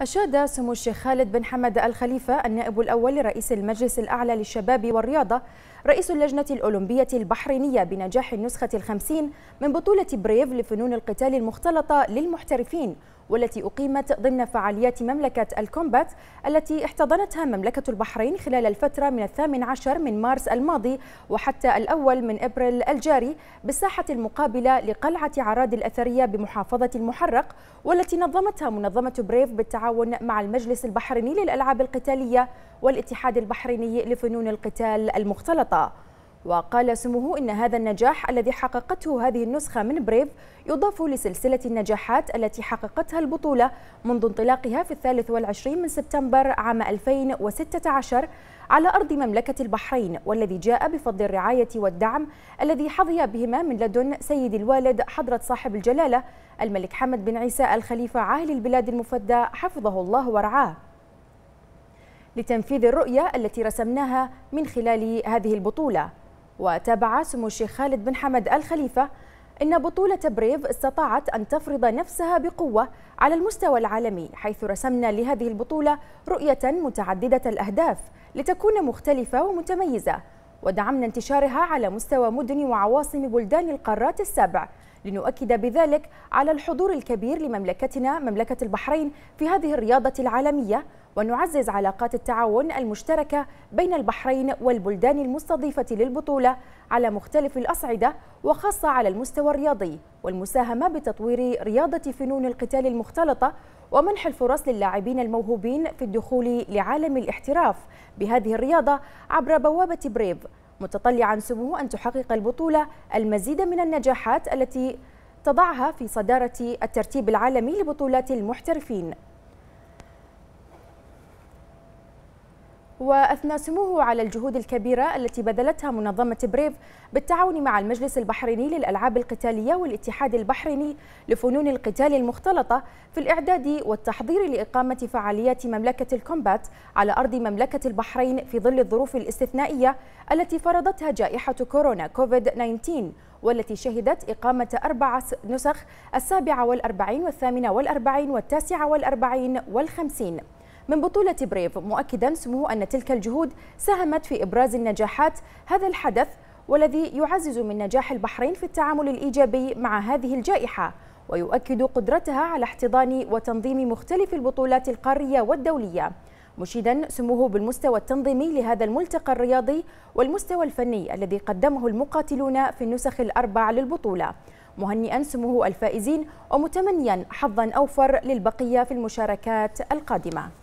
أشاد سمو الشيخ خالد بن حمد الخليفة النائب الأول لرئيس المجلس الأعلى للشباب والرياضة رئيس اللجنة الأولمبية البحرينية بنجاح النسخة الخمسين من بطولة بريف لفنون القتال المختلطة للمحترفين والتي أقيمت ضمن فعاليات مملكة الكومبات التي احتضنتها مملكة البحرين خلال الفترة من الثامن عشر من مارس الماضي وحتى الأول من إبريل الجاري بالساحة المقابلة لقلعة عراد الأثرية بمحافظة المحرق والتي نظمتها منظمة بريف بالتعاون مع المجلس البحريني للألعاب القتالية والاتحاد البحريني لفنون القتال المختلطة. وقال سموه إن هذا النجاح الذي حققته هذه النسخة من بريف يضاف لسلسلة النجاحات التي حققتها البطولة منذ انطلاقها في الثالث والعشرين من سبتمبر عام 2016 على أرض مملكة البحرين والذي جاء بفضل الرعاية والدعم الذي حظي بهما من لدن سيد الوالد حضرة صاحب الجلالة الملك حمد بن عيسى الخليفة عاهل البلاد المفدى حفظه الله ورعاه. لتنفيذ الرؤية التي رسمناها من خلال هذه البطولة. وتابع سمو الشيخ خالد بن حمد الخليفة إن بطولة بريف استطاعت أن تفرض نفسها بقوة على المستوى العالمي حيث رسمنا لهذه البطولة رؤية متعددة الأهداف لتكون مختلفة ومتميزة. ودعمنا انتشارها على مستوى مدن وعواصم بلدان القارات السبع لنؤكد بذلك على الحضور الكبير لمملكتنا مملكة البحرين في هذه الرياضة العالمية. ونعزز علاقات التعاون المشتركة بين البحرين والبلدان المستضيفة للبطولة على مختلف الأصعدة وخاصة على المستوى الرياضي والمساهمة بتطوير رياضة فنون القتال المختلطة ومنح الفرص للاعبين الموهوبين في الدخول لعالم الاحتراف بهذه الرياضة عبر بوابة بريف متطلعا سموه أن تحقق البطولة المزيد من النجاحات التي تضعها في صدارة الترتيب العالمي لبطولات المحترفين. وأثنى سموه على الجهود الكبيرة التي بذلتها منظمة بريف بالتعاون مع المجلس البحريني للألعاب القتالية والاتحاد البحريني لفنون القتال المختلطة في الإعداد والتحضير لإقامة فعاليات مملكة الكومبات على أرض مملكة البحرين في ظل الظروف الاستثنائية التي فرضتها جائحة كورونا كوفيد 19 والتي شهدت إقامة أربع نسخ السابعة والأربعين والثامنة والأربعين والتاسعة والأربعين والخمسين. من بطولة بريف مؤكدا سموه أن تلك الجهود ساهمت في إبراز النجاحات. هذا الحدث والذي يعزز من نجاح البحرين في التعامل الإيجابي مع هذه الجائحة ويؤكد قدرتها على احتضان وتنظيم مختلف البطولات القارية والدولية مشيدا سموه بالمستوى التنظيمي لهذا الملتقى الرياضي والمستوى الفني الذي قدمه المقاتلون في النسخ الأربع للبطولة مهنئا سموه الفائزين ومتمنيا حظا أوفر للبقية في المشاركات القادمة.